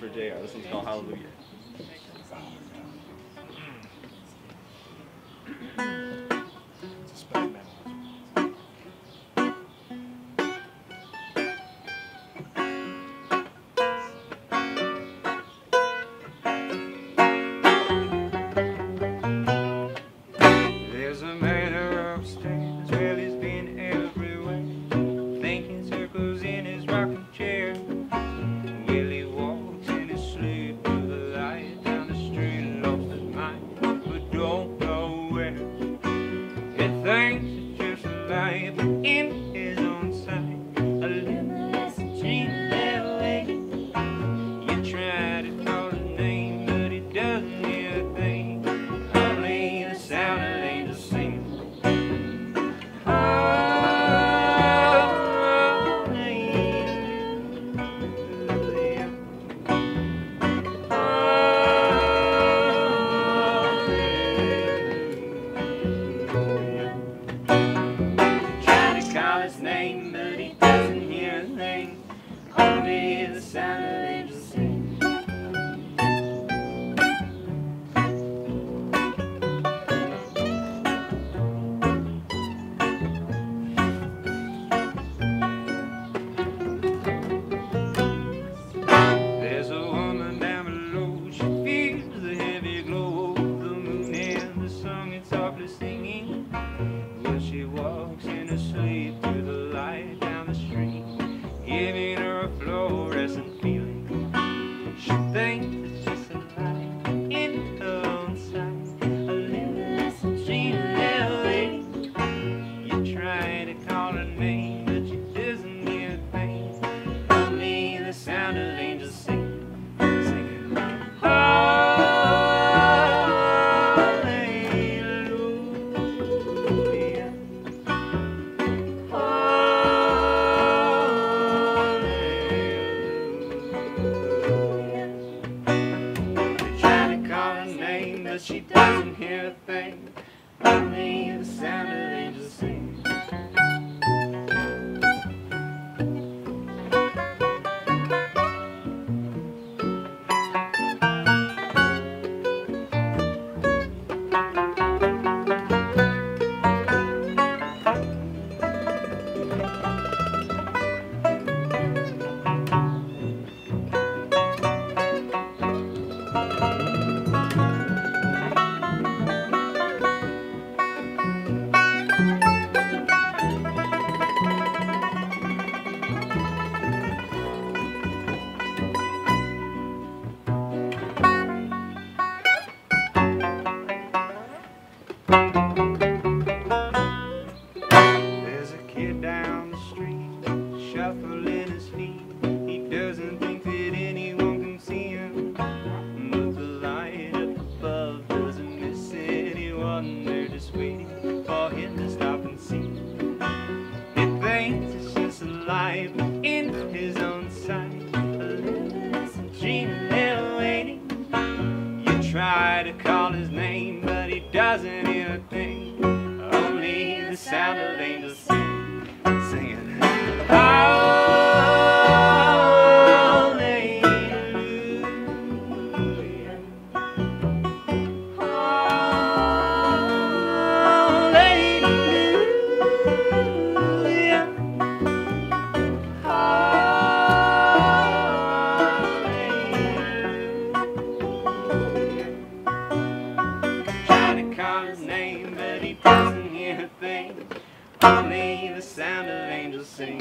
one's for JR. This one's called Hallelujah. Mm. Life in There's a woman down below. She feels the heavy glow of the moon and the song it's softly singing. Well, she walks in her sleep through the light down the street, giving her a fluorescent she doesn't hear a thing. Only the sound of There's a kid down the street, shuffling his feet. He doesn't think that anyone can see him. But the light up above doesn't miss anyone. They're just waiting for him to stop and see. He thinks it's just a life in his own sight. A limitless dream they're waiting. You try to call his name, but he doesn't sound of angels sing, singing. Hallelujah. Hallelujah. Hallelujah. Trying to call his name, but he a thing. Only the sound of angels sing.